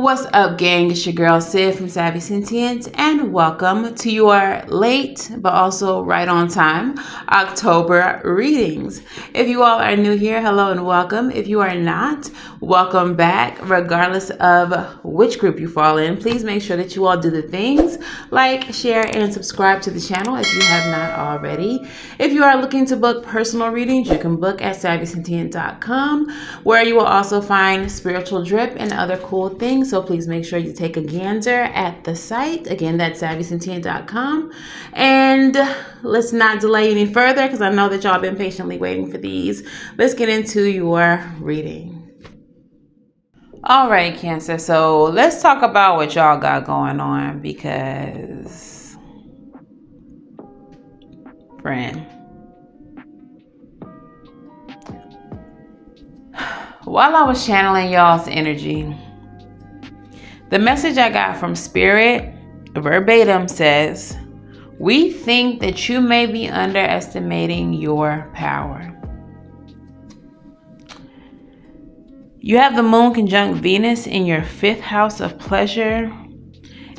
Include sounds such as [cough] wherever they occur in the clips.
What's up, gang? It's your girl Sid from Savvy Sentient, and welcome to your late but also right on time October readings. If you all are new here, hello and welcome. If you are not, welcome back. Regardless of which group you fall in, please make sure that you all do the things like, share, and subscribe to the channel if you have not already. If you are looking to book personal readings, you can book at savysentient.com, where you will also find spiritual drip and other cool things so please make sure you take a gander at the site. Again, that's savysentient.com. And let's not delay any further because I know that y'all been patiently waiting for these. Let's get into your reading. All right, Cancer. So let's talk about what y'all got going on because, friend. [sighs] While I was channeling y'all's energy, the message I got from Spirit verbatim says, We think that you may be underestimating your power. You have the moon conjunct Venus in your fifth house of pleasure,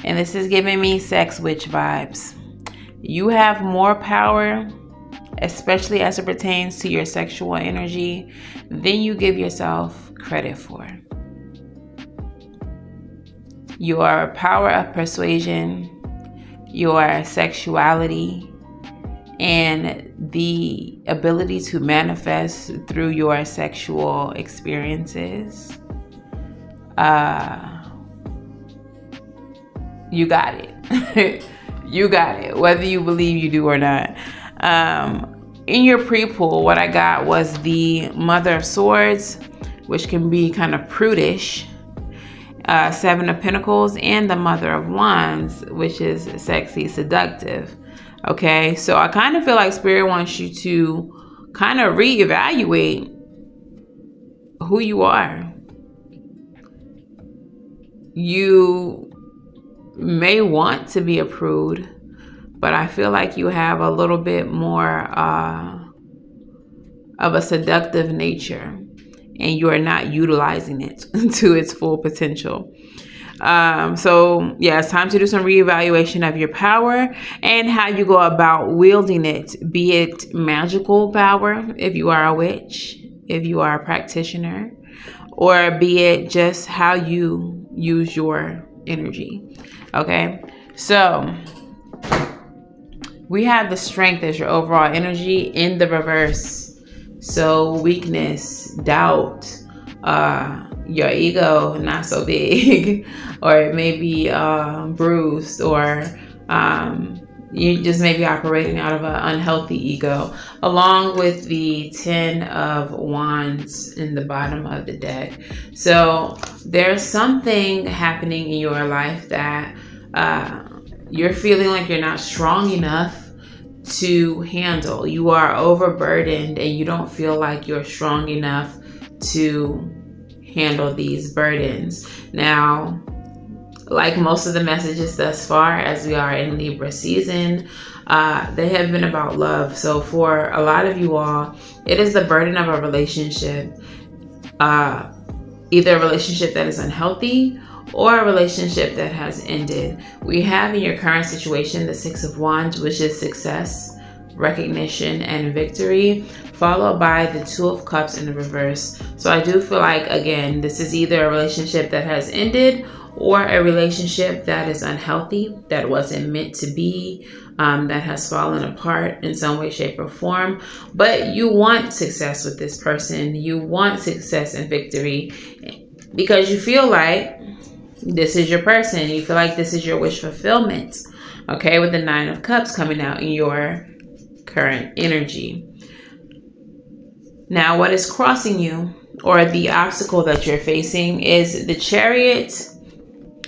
and this is giving me sex witch vibes. You have more power, especially as it pertains to your sexual energy, than you give yourself credit for your power of persuasion, your sexuality, and the ability to manifest through your sexual experiences. Uh, you got it. [laughs] you got it, whether you believe you do or not. Um, in your pre pool, what I got was the Mother of Swords, which can be kind of prudish uh, Seven of Pentacles, and the Mother of Wands, which is sexy, seductive. Okay, so I kind of feel like Spirit wants you to kind of reevaluate who you are. You may want to be a prude, but I feel like you have a little bit more uh, of a seductive nature and you are not utilizing it [laughs] to its full potential. Um, so, yeah, it's time to do some reevaluation of your power and how you go about wielding it, be it magical power, if you are a witch, if you are a practitioner, or be it just how you use your energy. Okay, so we have the strength as your overall energy in the reverse so weakness, doubt, uh, your ego not so big, [laughs] or it may be uh, bruised, or um, you just may be operating out of an unhealthy ego, along with the Ten of Wands in the bottom of the deck. So there's something happening in your life that uh, you're feeling like you're not strong enough to handle. You are overburdened and you don't feel like you're strong enough to handle these burdens. Now, like most of the messages thus far, as we are in Libra season, uh, they have been about love. So, for a lot of you all, it is the burden of a relationship, uh, either a relationship that is unhealthy or a relationship that has ended. We have in your current situation the Six of Wands, which is success, recognition, and victory, followed by the Two of Cups in the reverse. So I do feel like, again, this is either a relationship that has ended or a relationship that is unhealthy, that wasn't meant to be, um, that has fallen apart in some way, shape, or form. But you want success with this person. You want success and victory because you feel like this is your person. You feel like this is your wish fulfillment. Okay, with the Nine of Cups coming out in your current energy. Now, what is crossing you or the obstacle that you're facing is the Chariot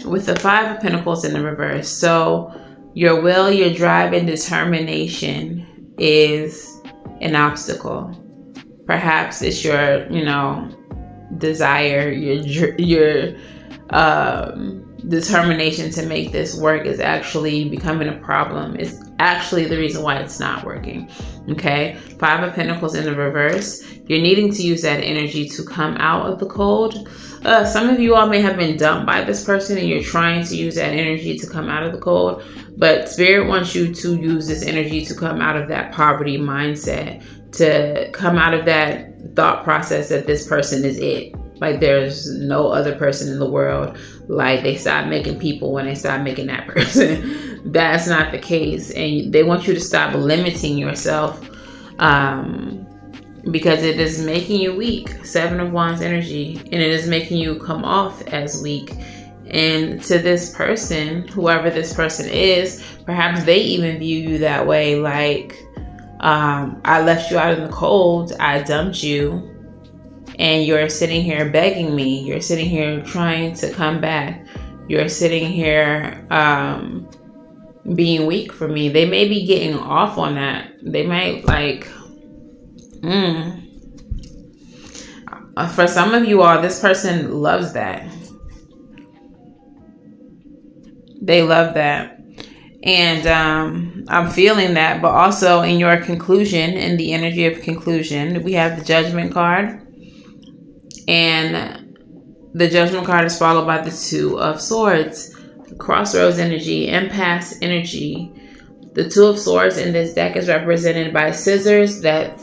with the Five of Pentacles in the reverse. So, your will, your drive, and determination is an obstacle. Perhaps it's your, you know, desire, your your um, determination to make this work is actually becoming a problem. It's actually the reason why it's not working. Okay, Five of Pentacles in the reverse. You're needing to use that energy to come out of the cold. Uh, some of you all may have been dumped by this person and you're trying to use that energy to come out of the cold. But Spirit wants you to use this energy to come out of that poverty mindset, to come out of that thought process that this person is it. Like there's no other person in the world. Like they stop making people when they stop making that [laughs] person. That's not the case. And they want you to stop limiting yourself um, because it is making you weak. Seven of Wands energy. And it is making you come off as weak. And to this person, whoever this person is, perhaps they even view you that way. Like, um, I left you out in the cold. I dumped you and you're sitting here begging me, you're sitting here trying to come back, you're sitting here um, being weak for me. They may be getting off on that. They might like, mm. For some of you all, this person loves that. They love that. And um, I'm feeling that, but also in your conclusion, in the energy of conclusion, we have the judgment card and the judgment card is followed by the two of swords, crossroads energy, impasse energy. The two of swords in this deck is represented by scissors that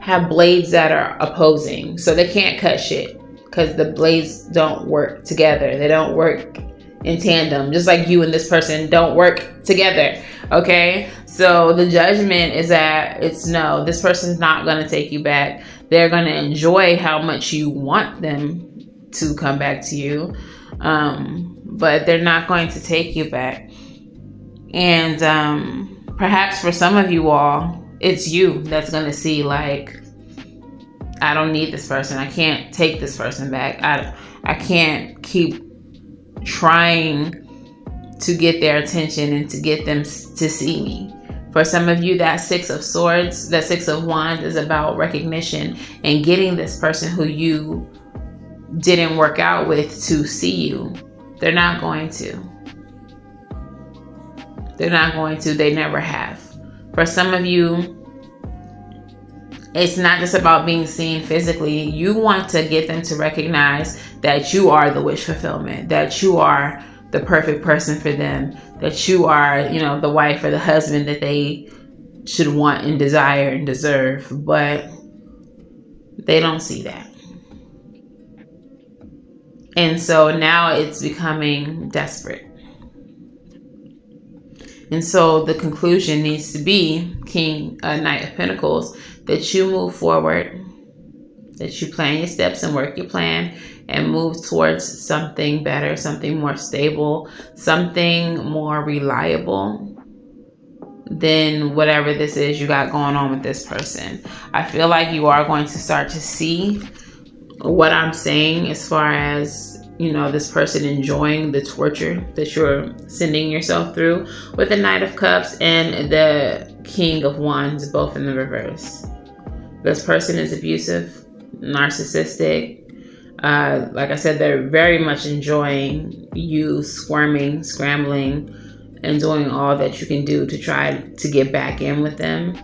have blades that are opposing. So they can't cut shit because the blades don't work together. They don't work in tandem, just like you and this person don't work together. Okay. So the judgment is that it's no, this person's not going to take you back. They're going to enjoy how much you want them to come back to you. Um, but they're not going to take you back. And um, perhaps for some of you all, it's you that's going to see, like, I don't need this person. I can't take this person back. I, I can't keep trying to get their attention and to get them to see me. For some of you, that Six of Swords, that Six of Wands is about recognition and getting this person who you didn't work out with to see you. They're not going to. They're not going to. They never have. For some of you, it's not just about being seen physically. You want to get them to recognize that you are the wish fulfillment, that you are the perfect person for them, that you are, you know, the wife or the husband that they should want and desire and deserve. But they don't see that. And so now it's becoming desperate. And so the conclusion needs to be King, uh, Knight of Pentacles, that you move forward, that you plan your steps and work your plan and move towards something better, something more stable, something more reliable than whatever this is you got going on with this person. I feel like you are going to start to see what I'm saying as far as you know this person enjoying the torture that you're sending yourself through with the knight of cups and the king of wands both in the reverse this person is abusive narcissistic uh, like I said, they're very much enjoying you squirming, scrambling, and doing all that you can do to try to get back in with them.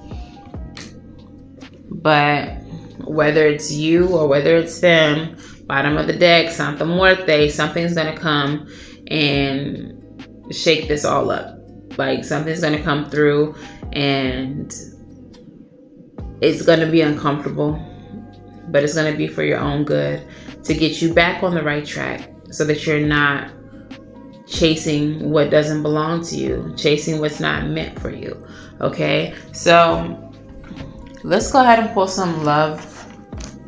But whether it's you or whether it's them, bottom of the deck, Santa Muerte, something's gonna come and shake this all up. Like something's gonna come through and it's gonna be uncomfortable, but it's gonna be for your own good to get you back on the right track so that you're not chasing what doesn't belong to you, chasing what's not meant for you. Okay, so let's go ahead and pull some love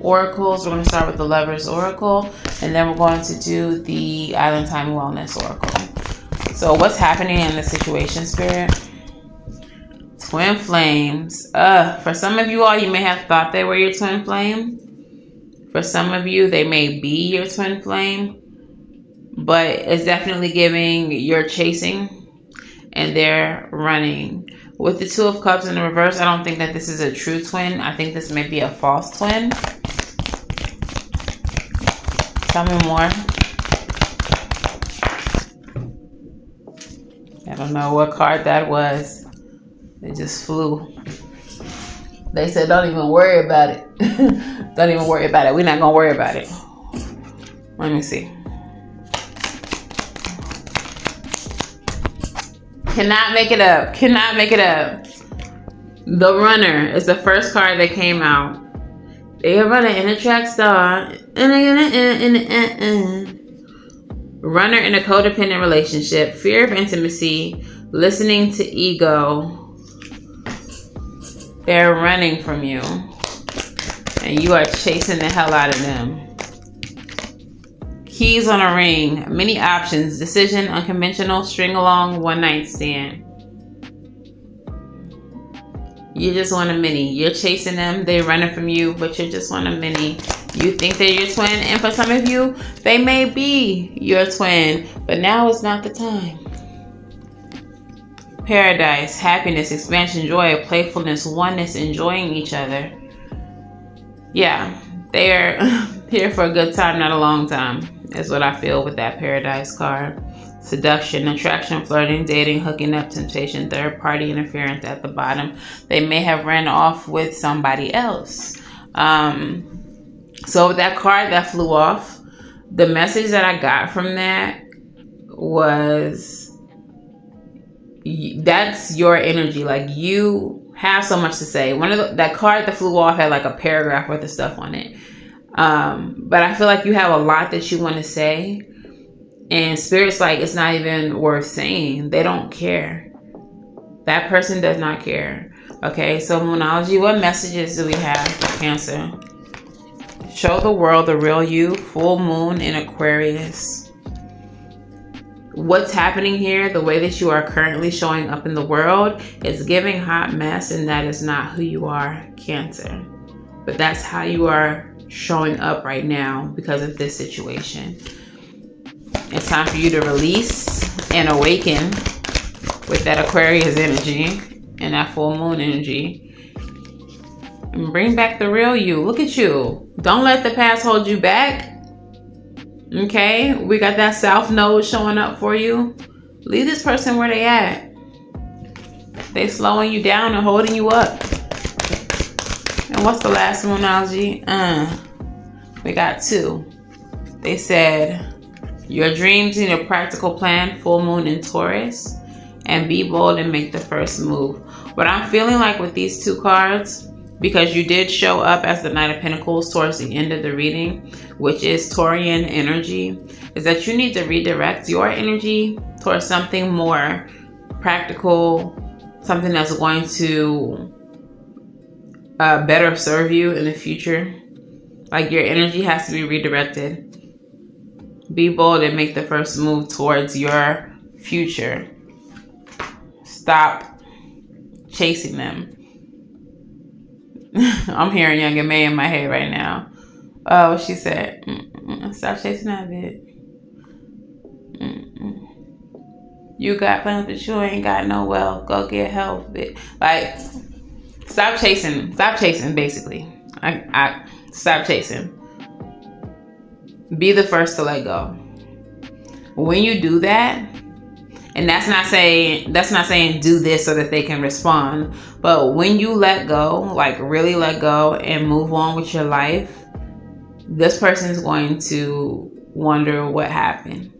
oracles. We're going to start with the Lover's Oracle, and then we're going to do the Island Time Wellness Oracle. So, what's happening in the situation, Spirit? Twin flames. Uh, for some of you all, you may have thought they were your twin flame. For some of you, they may be your twin flame, but it's definitely giving you're chasing and they're running. With the Two of Cups in the reverse, I don't think that this is a true twin. I think this may be a false twin. Tell me more. I don't know what card that was. It just flew. They said, don't even worry about it. [laughs] don't even worry about it. We're not going to worry about it. Let me see. Cannot make it up. Cannot make it up. The Runner is the first card that came out. They are running in a track star. Runner in a codependent relationship, fear of intimacy, listening to ego. They're running from you. And you are chasing the hell out of them. Keys on a ring, many options, decision, unconventional, string along, one night stand. You just want a mini. You're chasing them, they're running from you, but you just want a mini. You think they're your twin, and for some of you, they may be your twin, but now is not the time. Paradise, happiness, expansion, joy, playfulness, oneness, enjoying each other. Yeah, they are [laughs] here for a good time, not a long time, is what I feel with that paradise card seduction, attraction, flirting, dating, hooking up, temptation, third party interference at the bottom. They may have ran off with somebody else. Um, so with that card that flew off, the message that I got from that was that's your energy. Like you have so much to say. One of the, that card that flew off had like a paragraph worth of stuff on it. Um, but I feel like you have a lot that you want to say and spirit's like, it's not even worth saying. They don't care. That person does not care. Okay, so Moonology, what messages do we have for Cancer? Show the world the real you, full moon in Aquarius. What's happening here, the way that you are currently showing up in the world, is giving hot mess, and that is not who you are, Cancer. But that's how you are showing up right now because of this situation. It's time for you to release and awaken with that Aquarius energy and that full moon energy. And bring back the real you. Look at you. Don't let the past hold you back. Okay? We got that South Node showing up for you. Leave this person where they at. They slowing you down and holding you up. And what's the last moonology? Uh, we got two. They said your dreams need a practical plan, full moon in Taurus, and be bold and make the first move. What I'm feeling like with these two cards, because you did show up as the Knight of Pentacles towards the end of the reading, which is Taurian energy, is that you need to redirect your energy towards something more practical, something that's going to uh, better serve you in the future. Like your energy has to be redirected. Be bold and make the first move towards your future. Stop chasing them. [laughs] I'm hearing Young M.A in my head right now. Oh, she said, mm, mm, mm, stop chasing that bitch. You got plans, but you ain't got no wealth. Go get help. Bitch. Like, stop chasing. Stop chasing, basically. I, I stop chasing be the first to let go. When you do that, and that's not saying that's not saying do this so that they can respond, but when you let go, like really let go and move on with your life, this person is going to wonder what happened.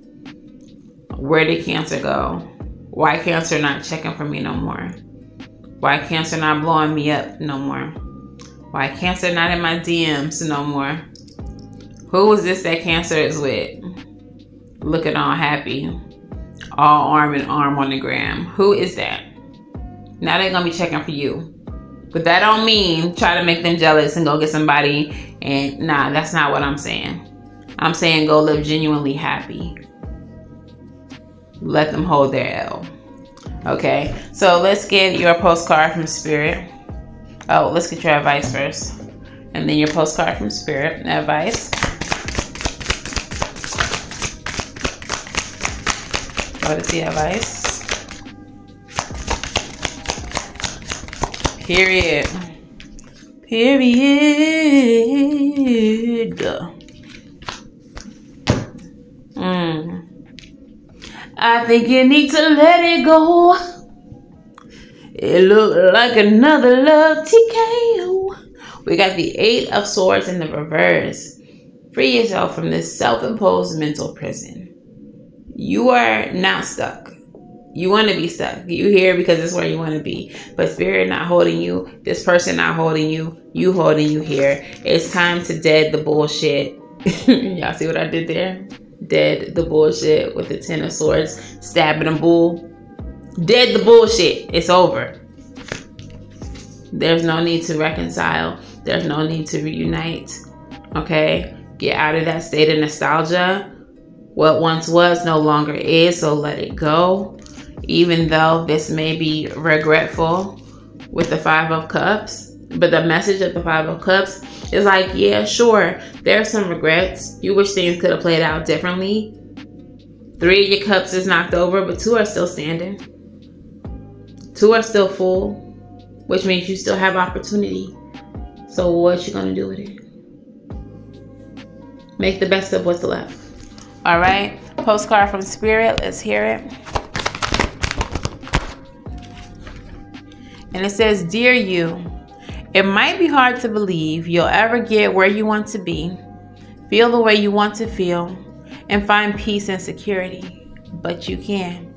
Where did cancer go? Why cancer not checking for me no more? Why cancer not blowing me up no more? Why cancer not in my DMs no more? Who was this that Cancer is with? Looking all happy. All arm in arm on the gram. Who is that? Now they're gonna be checking for you. But that don't mean try to make them jealous and go get somebody and nah, that's not what I'm saying. I'm saying go live genuinely happy. Let them hold their L. Okay, so let's get your postcard from Spirit. Oh, let's get your advice first. And then your postcard from Spirit. Advice. What is the advice? Period. Period. Mm. I think you need to let it go. It looked like another love TKO. We got the Eight of Swords in the reverse. Free yourself from this self imposed mental prison. You are not stuck. You want to be stuck. You here because it's where you want to be. But spirit not holding you. This person not holding you. You holding you here. It's time to dead the bullshit. [laughs] Y'all see what I did there? Dead the bullshit with the Ten of Swords. Stabbing a bull. Dead the bullshit. It's over. There's no need to reconcile. There's no need to reunite. Okay? Get out of that state of nostalgia. What once was no longer is, so let it go even though this may be regretful with the Five of Cups. But the message of the Five of Cups is like, yeah, sure, there's some regrets. You wish things could have played out differently. Three of your cups is knocked over, but two are still standing. Two are still full, which means you still have opportunity. So what you gonna do with it? Make the best of what's left. All right, postcard from Spirit. Let's hear it. And it says, Dear you, it might be hard to believe you'll ever get where you want to be, feel the way you want to feel, and find peace and security. But you can.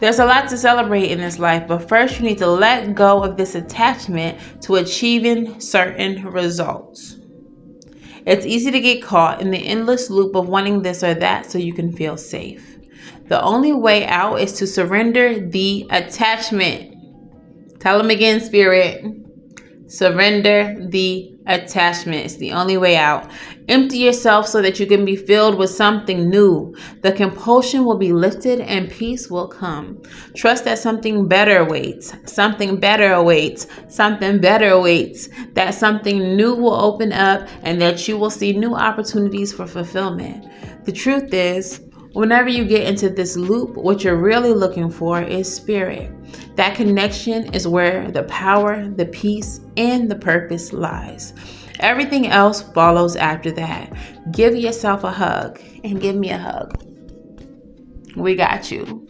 There's a lot to celebrate in this life, but first you need to let go of this attachment to achieving certain results. It's easy to get caught in the endless loop of wanting this or that so you can feel safe. The only way out is to surrender the attachment. Tell them again, spirit. Surrender the attachment. It's the only way out. Empty yourself so that you can be filled with something new. The compulsion will be lifted and peace will come. Trust that something better awaits. Something better awaits. Something better awaits. That something new will open up and that you will see new opportunities for fulfillment. The truth is, Whenever you get into this loop, what you're really looking for is spirit. That connection is where the power, the peace, and the purpose lies. Everything else follows after that. Give yourself a hug and give me a hug. We got you.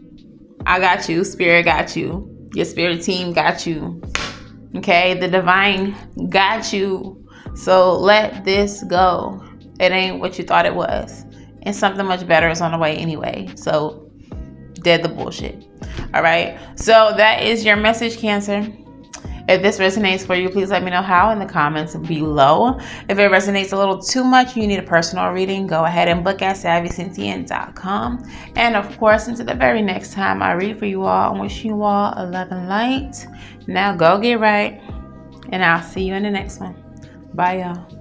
I got you. Spirit got you. Your spirit team got you. Okay? The divine got you. So let this go. It ain't what you thought it was and something much better is on the way anyway. So, dead the bullshit. All right. So, that is your message, Cancer. If this resonates for you, please let me know how in the comments below. If it resonates a little too much, you need a personal reading, go ahead and book at savysentient.com. And of course, until the very next time I read for you all, I wish you all a love and light. Now go get right, and I'll see you in the next one. Bye, y'all.